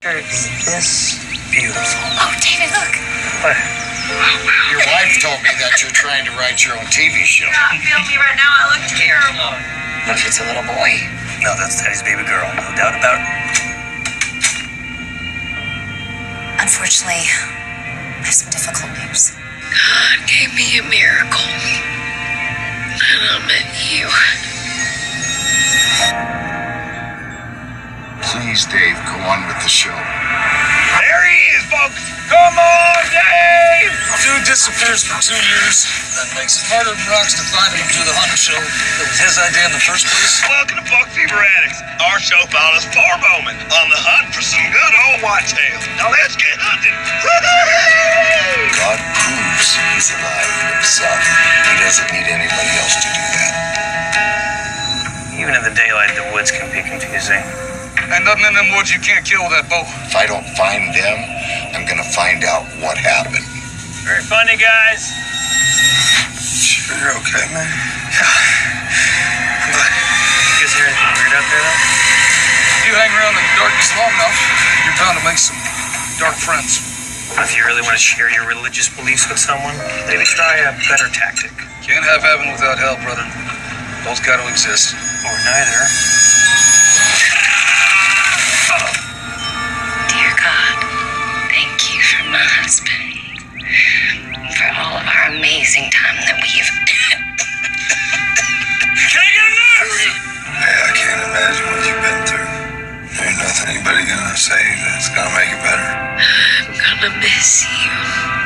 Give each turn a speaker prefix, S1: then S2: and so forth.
S1: This beautiful.
S2: Oh, David, look.
S1: What?
S3: Your wife told me that you're trying to write your own TV show.
S2: Not feel me right now. I look terrible.
S1: What if it's a little boy? No, that's Teddy's baby girl. No doubt about it.
S2: Unfortunately, I have some difficult news.
S4: God gave me a miracle. And I met you.
S3: Please, Dave, go on with the show.
S5: There he is, folks. Come on, Dave.
S6: Dude disappears for two years. That makes it harder than rocks to find him to the hunting show. That was his idea in the first place.
S5: Welcome to Buck Fever Addicts. Our show follows four bowmen on the hunt for some good old whitetails. Now let's get hunting.
S3: God proves he's alive himself. He doesn't need anybody else to do that.
S1: Even in the daylight, the woods can be confusing.
S6: Ain't nothing in them woods you can't kill with that bow.
S3: If I don't find them, I'm gonna find out what happened.
S1: Very funny, guys.
S6: Sure, you're okay, man.
S1: You guys hear anything weird out there, though?
S6: If you hang around in the darkness long enough, you're bound to make some dark friends.
S1: If you really want to share your religious beliefs with someone, maybe try a better tactic.
S6: Can't have heaven without hell, brother. Both got to exist.
S1: Or neither.
S6: Gonna that's gonna make it better.
S4: I'm gonna miss you.